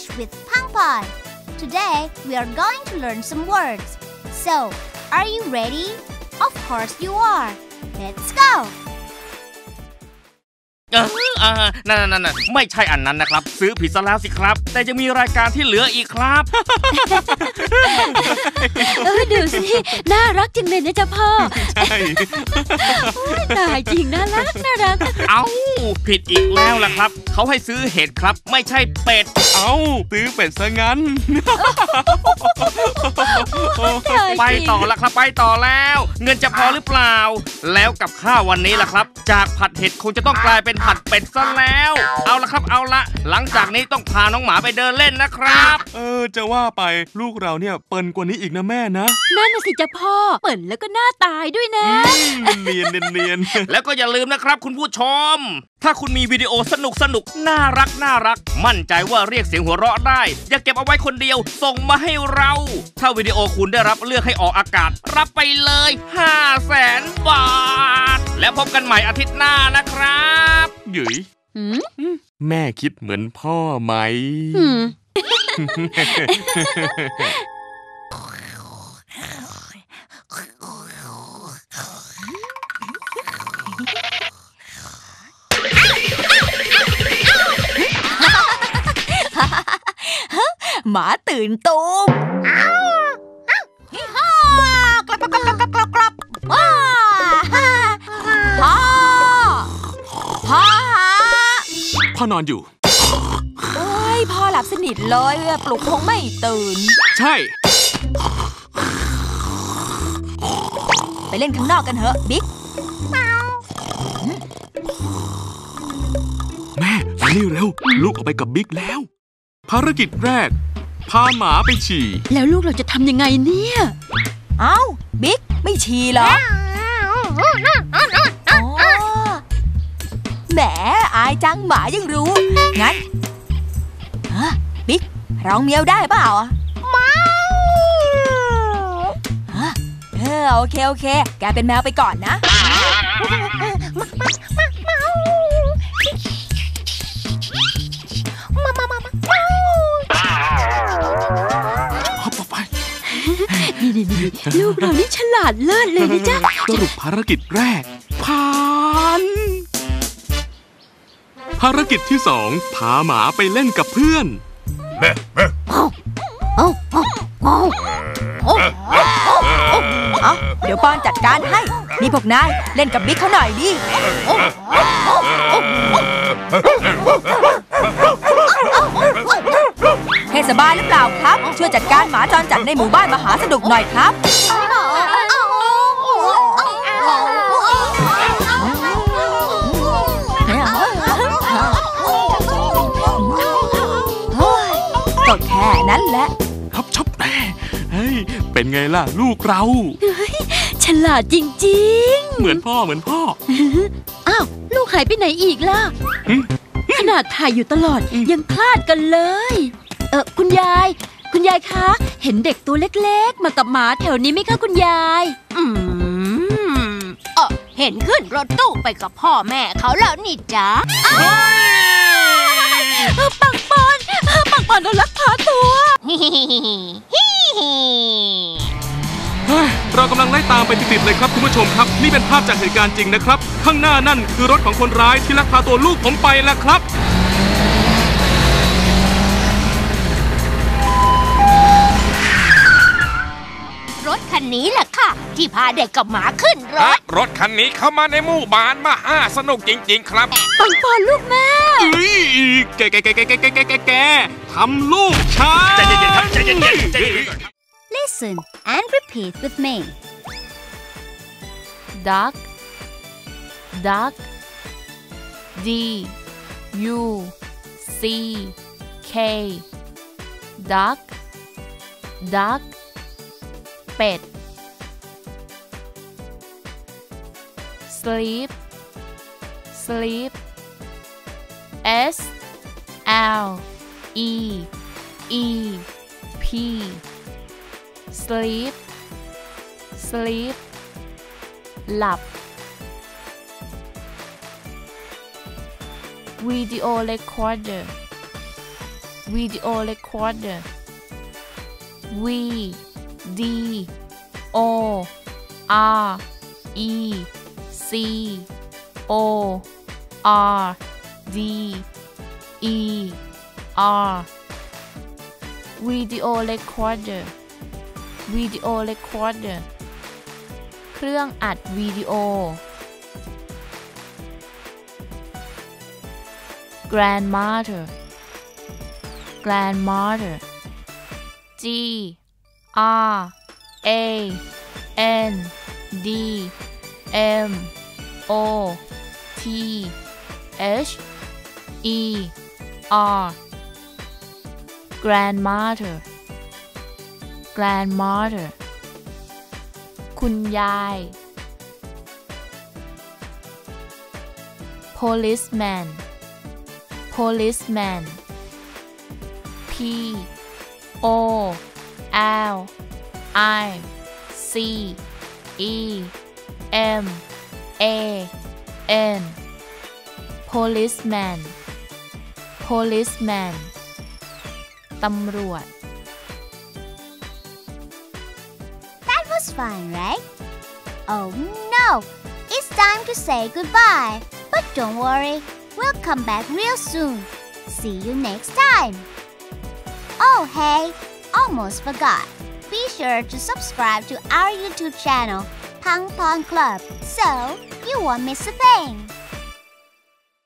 English with Pangpon. Today we are going to learn some words. So, are you ready? Of course you are. Let's go. Uh. เออเออนั่นนั่นนั่นไม่ใช่อันนั้นนะครับ ซื้อผิดซะแล้วสิครับ แต่จะมีรายการที่เหลืออีกครับเออดูสิน่ารักจังเลยนะจ๊ะพ่อใช่ตายจริงน่ารักน่ารักเอ้าผิดอีกแล้วล่ะครับเขาให้ซื้อเห็ดครับ ไม่ใช่เป็ด เอ้าตื้อเป็ดซะงั้นไปต่อละครับไปต่อแล้ว เงินจะพอหรือเปล่า แล้วกับข้าววันนี้ล่ะครับ จากผัดเห็ดคงจะต้องกลายเป็นผัดเป็ดซะแล้ว เอาละครับเอาละ หลังจากนี้ต้องพาน้องหมาไปเดินเล่นนะครับ เออ จะว่าไปลูกเราเนี่ยเปิ่นกว่านี้อีกนะแม่นะ นั่นน่ะสิจ๊ะพ่อ เปิ่นแล้วก็หน้าตายด้วยนะอืมเนียนเนียนเนียนแล้วก็อย่าลืมนะครับคุณผู้ชม ถ้าคุณมีวิดีโอสนุกสนุกน่ารักน่ารัก มั่นใจว่าเรียกเสียงหัวเราะได้ อย่าเก็บเอาไว้คนเดียว ส่งมาให้เรา ถ้าวิดีโอคุณได้รับเลือกให้ออกอากาศ รับไปเลย 5 0 0แสนบาท แล้วพบกันใหม่อาทิตย์หน้านะครับหยุยหืมแม่คิดเหมือนพ่อไหม หืม หมาตื่นตูมกลับ พ่อนอนอยู่ โอ้ยพ่อหลับสนิทเลยอะปลุกคงไม่ตื่น ใช่ ไปเล่นข้างนอกกันเถอะบิ๊ก แม่มานี่เร็ว ลูกออกไปกับบิ๊กแล้ว ภารกิจแรก พาหมาไปฉี่ แล้วลูกเราจะทำยังไงเนี่ย เอ้า บิ๊ก ไม่ชีเหรออ๋อ แหมอายจังหมายังรู้ งั้นฮะบิ๊กร้องเมียวได้เปล่าอะฮะเออโอเคโอเค แกเป็นแมวไปก่อนนะฮอปออกไปนี่นี่นี่ลูกเรานี่ฉลาดเลิศเลยนะจ๊ะ สรุปภารกิจแรกผ่าน ภารกิจที่สองพาหมาไปเล่นกับเพื่อนเอาเดี๋ยวปอนจัดการให้ นี่พวกนาย เล่นกับบิ๊กเขาหน่อยดิเทศบาลหรือเปล่าครับ ช่วยจัดการหมาจรจัดในหมู่บ้านมหาสนุกหน่อยครับ นั้นแหละครับชอบแม่เฮ้ยเป็นไงล่ะลูกเรา ฉลาดจริงเหมือนพ่อเหมือนพ่อๆอ้าว ลูกหายไปไหนอีกล่ะหึขนาดถ่ายอยู่ตลอดยังคลาดกันเลย เออคุณยาย คุณยายคะ เห็นเด็กตัวเล็กๆ มากับหมาแถวนี้ไหมคะคุณยาย อืมเออเห็นขึ้นรถตู้ไปกับพ่อแม่เขาแล้วนี่จ๊ะเออปังปอนเออ ปังปอนโดนลักพาตัวฮิฮิฮิฮิฮิฮิเฮ้ยเรากำลังไล่ตามไปติดๆเลยครับคุณผู้ชมครับ นี่เป็นภาพจากเหตุการณ์จริงนะครับ ข้างหน้านั่นคือรถของคนร้ายที่ลักพาตัวลูกผมไปแล้วครับ รถคันนี้แหละค่ะ ที่พาเด็กกับหมาขึ้นรฮะถ รถคันนี้เข้ามาในหมู่บ้านมาห้าสนุกจริง ๆ ครับปังปอนลูกแม่เอ้ยแกแกแกแกแกแกแกแกแกทำลูกฉันใจเย็นๆครับใจเย็นๆใจเย็นๆก่อนครับ Listen and repeat with me. duck duck D U C K duck duck เป็ด sleep sleep S L E E P sleep sleep หลับ video recorder video recorder V D O R E C O R D E R video recorder video recorder เครื่องอัดวิดีโอ grandmother grandmother G R A N D M O T H E R grandmother grandmother คุณยาย policeman policeman P O L I C E M A N policeman policeman ตำรวจ That was fun, right? Oh no! It's time to say goodbye. But don't worry, we'll come back real soon. See you next time. Oh, hey, almost forgot. Be sure to subscribe to our YouTube channel, Pang Pong Club, so you won't miss a thing.